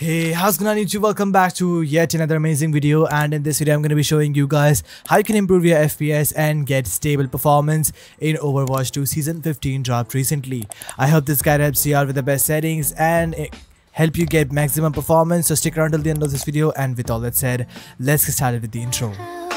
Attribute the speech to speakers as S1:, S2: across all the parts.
S1: Hey, how's it going on YouTube? Welcome back to yet another amazing video and in this video I'm going to be showing you guys how you can improve your FPS and get stable performance in Overwatch 2 Season 15 dropped recently. I hope this guide helps you out with the best settings and eh, help you get maximum performance so stick around till the end of this video and with all that said, let's get started with the intro.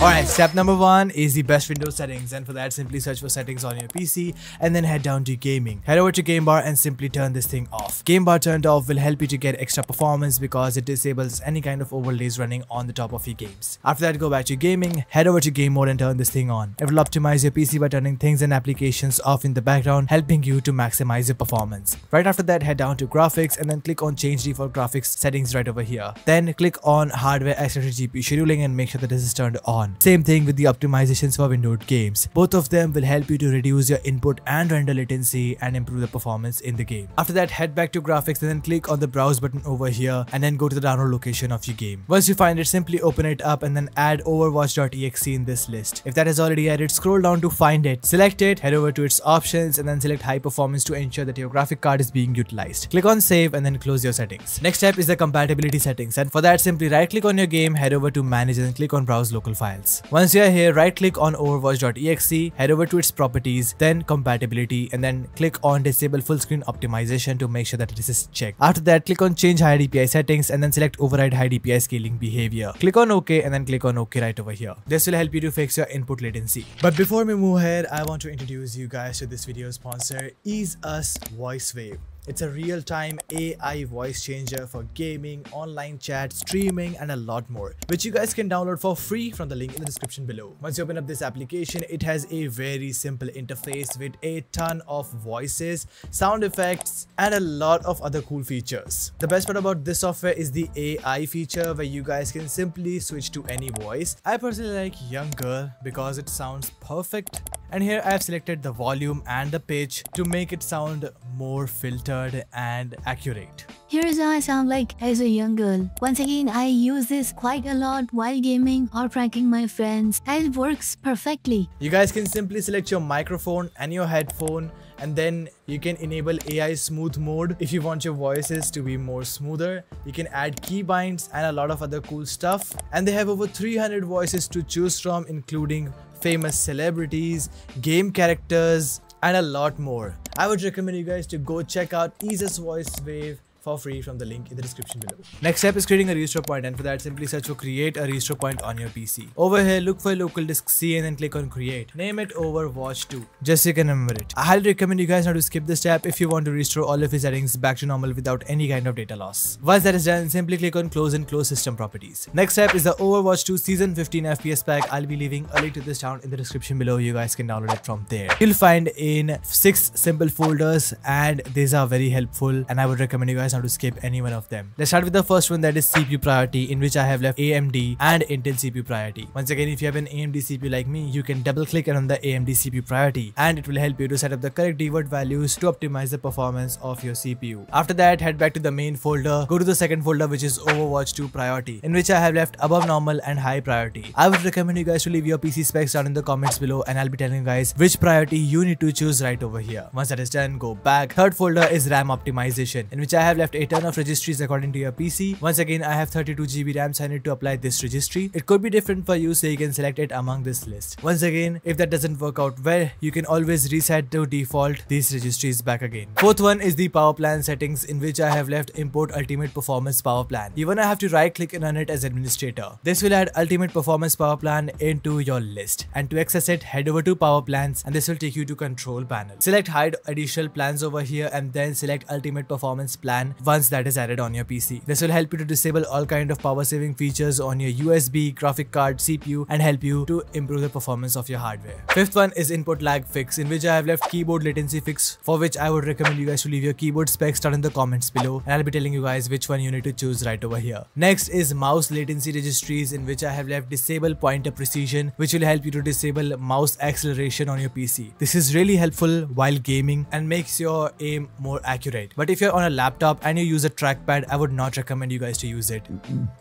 S1: Alright, step number one is the best Windows settings and for that simply search for settings on your PC and then head down to gaming. Head over to game bar and simply turn this thing off. Game bar turned off will help you to get extra performance because it disables any kind of overlays running on the top of your games. After that go back to gaming, head over to game mode and turn this thing on. It will optimize your PC by turning things and applications off in the background helping you to maximize your performance. Right after that head down to graphics and then click on change default graphics settings right over here. Then click on hardware accelerated GPU scheduling and make sure that this is turned on on. Same thing with the optimizations for windowed games. Both of them will help you to reduce your input and render latency and improve the performance in the game. After that, head back to graphics and then click on the browse button over here and then go to the download location of your game. Once you find it, simply open it up and then add overwatch.exe in this list. If that is already added, scroll down to find it, select it, head over to its options and then select high performance to ensure that your graphic card is being utilized. Click on save and then close your settings. Next step is the compatibility settings and for that simply right click on your game, head over to manage and click on browse local files files. Once you are here, right click on overwatch.exe, head over to its properties, then compatibility, and then click on disable full screen optimization to make sure that this is checked. After that, click on change high DPI settings and then select override high DPI scaling behavior. Click on OK and then click on OK right over here. This will help you to fix your input latency. But before we move ahead, I want to introduce you guys to this video sponsor, EaseUS VoiceWave. It's a real-time AI voice changer for gaming, online chat, streaming and a lot more, which you guys can download for free from the link in the description below. Once you open up this application, it has a very simple interface with a ton of voices, sound effects and a lot of other cool features. The best part about this software is the AI feature where you guys can simply switch to any voice. I personally like Young Girl because it sounds perfect and here I have selected the volume and the pitch to make it sound more filtered and accurate.
S2: Here's how I sound like as a young girl. Once again, I use this quite a lot while gaming or pranking my friends and it works perfectly.
S1: You guys can simply select your microphone and your headphone and then you can enable AI smooth mode if you want your voices to be more smoother. You can add keybinds and a lot of other cool stuff and they have over 300 voices to choose from including famous celebrities, game characters, and a lot more. I would recommend you guys to go check out Us Voice Wave for free from the link in the description below. Next step is creating a restore point and for that simply search for create a restore point on your PC. Over here look for local disk C and then click on create. Name it Overwatch 2 just so you can remember it. I highly recommend you guys not to skip this step if you want to restore all of your settings back to normal without any kind of data loss. Once that is done simply click on close and close system properties. Next step is the Overwatch 2 season 15 FPS pack. I'll be leaving a link to this down in the description below. You guys can download it from there. You'll find in 6 simple folders and these are very helpful and I would recommend you guys not to skip any one of them. Let's start with the first one that is CPU priority in which I have left AMD and Intel CPU priority. Once again if you have an AMD CPU like me you can double click on the AMD CPU priority and it will help you to set up the correct DWORD values to optimize the performance of your CPU. After that head back to the main folder, go to the second folder which is Overwatch 2 priority in which I have left above normal and high priority. I would recommend you guys to leave your PC specs down in the comments below and I'll be telling you guys which priority you need to choose right over here. Once that is done go back. Third folder is RAM optimization in which I have left a ton of registries according to your PC. Once again, I have 32GB RAM so I need to apply this registry. It could be different for you so you can select it among this list. Once again, if that doesn't work out well, you can always reset to default these registries back again. Fourth one is the power plan settings in which I have left import ultimate performance power plan. Even wanna have to right click and run it as administrator. This will add ultimate performance power plan into your list and to access it head over to power plans and this will take you to control panel. Select hide additional plans over here and then select ultimate performance plan once that is added on your PC. This will help you to disable all kind of power saving features on your USB, graphic card, CPU and help you to improve the performance of your hardware. Fifth one is input lag fix in which I have left keyboard latency fix for which I would recommend you guys to leave your keyboard specs down in the comments below and I'll be telling you guys which one you need to choose right over here. Next is mouse latency registries in which I have left disable pointer precision which will help you to disable mouse acceleration on your PC. This is really helpful while gaming and makes your aim more accurate. But if you're on a laptop and you use a trackpad, I would not recommend you guys to use it.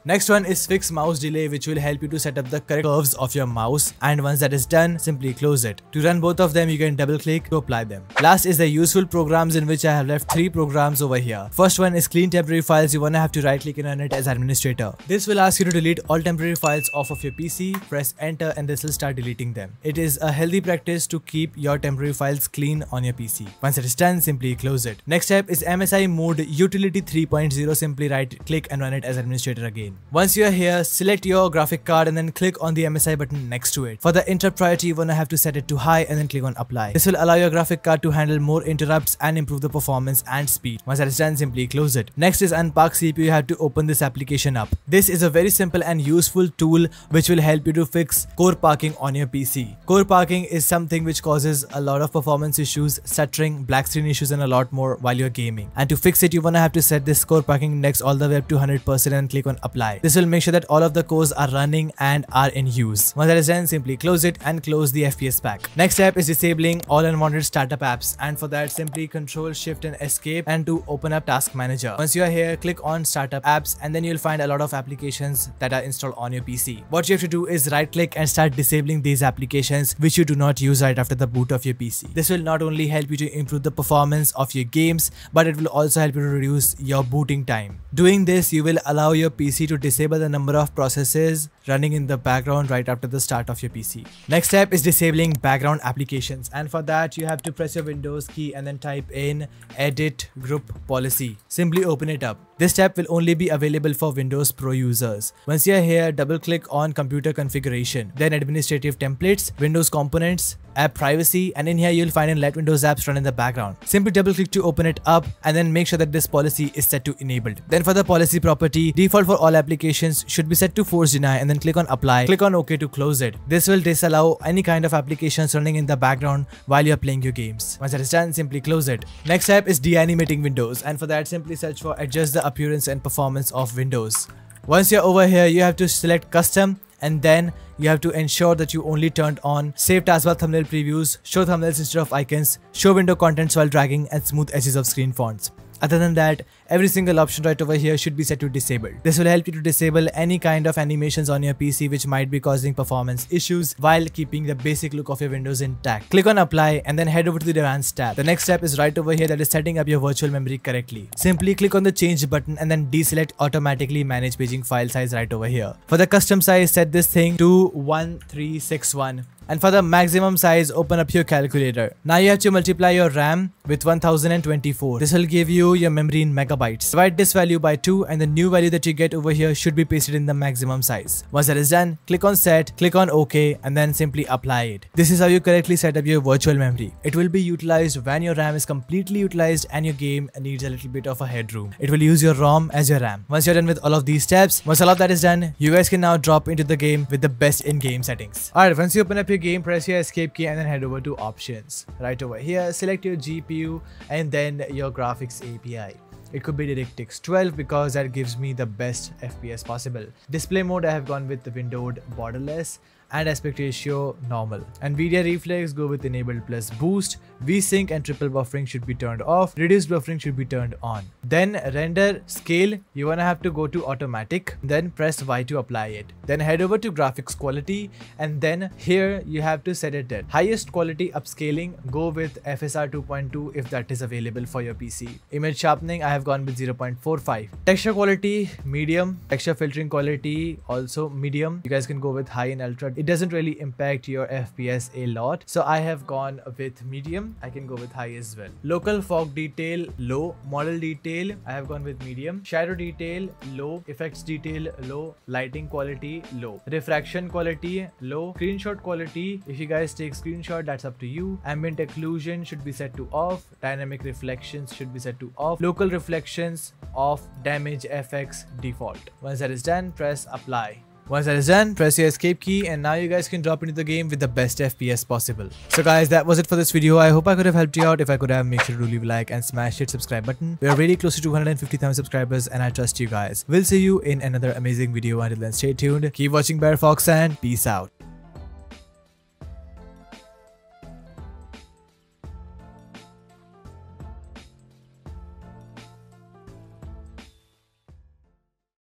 S1: Next one is fix mouse delay which will help you to set up the correct curves of your mouse and once that is done, simply close it. To run both of them, you can double click to apply them. Last is the useful programs in which I have left three programs over here. First one is clean temporary files. You wanna have to right click and run it as administrator. This will ask you to delete all temporary files off of your PC, press enter and this will start deleting them. It is a healthy practice to keep your temporary files clean on your PC. Once it is done, simply close it. Next step is MSI mode utility 3.0. Simply right click and run it as administrator again. Once you are here, select your graphic card and then click on the MSI button next to it. For the interrupt priority, you wanna have to set it to high and then click on apply. This will allow your graphic card to handle more interrupts and improve the performance and speed. Once that is done, simply close it. Next is unpark CPU. You have to open this application up. This is a very simple and useful tool which will help you to fix core parking on your PC. Core parking is something which causes a lot of performance issues, stuttering, black screen issues and a lot more while you're gaming. And to fix it, you wanna have to set this core parking index all the way up to 100% and click on apply. This will make sure that all of the cores are running and are in use. Once that is done, simply close it and close the FPS pack. Next step is disabling all unwanted startup apps and for that simply control shift and escape and to open up task manager. Once you are here, click on startup apps and then you'll find a lot of applications that are installed on your PC. What you have to do is right click and start disabling these applications which you do not use right after the boot of your PC. This will not only help you to improve the performance of your games but it will also help you to reduce your booting time. Doing this, you will allow your PC to disable the number of processes running in the background right after the start of your PC. Next step is disabling background applications and for that you have to press your Windows key and then type in edit group policy. Simply open it up. This step will only be available for Windows Pro users. Once you're here, double click on computer configuration, then administrative templates, Windows components, app privacy and in here you'll find in let windows apps run in the background. Simply double click to open it up and then make sure that this policy is set to enabled. Then for the policy property default for all applications should be set to force deny and then click on apply. Click on ok to close it. This will disallow any kind of applications running in the background while you're playing your games. Once that is done simply close it. Next step is de-animating windows. And for that simply search for adjust the appearance and performance of windows once you're over here you have to select custom and then you have to ensure that you only turned on save taskbar thumbnail previews, show thumbnails instead of icons, show window contents while dragging and smooth edges of screen fonts. Other than that, every single option right over here should be set to disabled. This will help you to disable any kind of animations on your PC which might be causing performance issues while keeping the basic look of your windows intact. Click on apply and then head over to the advanced tab. The next step is right over here that is setting up your virtual memory correctly. Simply click on the change button and then deselect automatically manage paging file size right over here. For the custom size, set this thing to 1361 and for the maximum size open up your calculator. Now you have to multiply your RAM with 1024. This will give you your memory in megabytes. Divide this value by 2 and the new value that you get over here should be pasted in the maximum size. Once that is done, click on set, click on OK and then simply apply it. This is how you correctly set up your virtual memory. It will be utilized when your RAM is completely utilized and your game needs a little bit of a headroom. It will use your ROM as your RAM. Once you're done with all of these steps, once all of that is done, you guys can now drop into the game with the best in-game settings. Alright, once you open up your game, press your escape key and then head over to options. Right over here, select your GPU and then your graphics API. It could be DirectX 12 because that gives me the best FPS possible. Display mode I have gone with the windowed borderless and aspect ratio normal. NVIDIA Reflex go with enabled plus boost. VSync and triple buffering should be turned off. Reduced buffering should be turned on. Then render scale, you wanna have to go to automatic. Then press Y to apply it. Then head over to graphics quality and then here you have to set it at highest quality upscaling. Go with FSR 2.2 if that is available for your PC. Image sharpening, I have gone with 0.45. Texture quality, medium. Texture filtering quality, also medium. You guys can go with high and ultra it doesn't really impact your FPS a lot. So I have gone with medium. I can go with high as well. Local fog detail low. Model detail I have gone with medium. Shadow detail low. Effects detail low. Lighting quality low. Refraction quality low. Screenshot quality if you guys take screenshot that's up to you. Ambient occlusion should be set to off. Dynamic reflections should be set to off. Local reflections off. Damage FX default. Once that is done press apply. Once that is done, press your escape key and now you guys can drop into the game with the best FPS possible. So guys, that was it for this video. I hope I could have helped you out. If I could have, make sure to leave a like and smash that subscribe button. We are really close to 250,000 subscribers and I trust you guys. We'll see you in another amazing video. Until then, stay tuned, keep watching BareFox and peace out.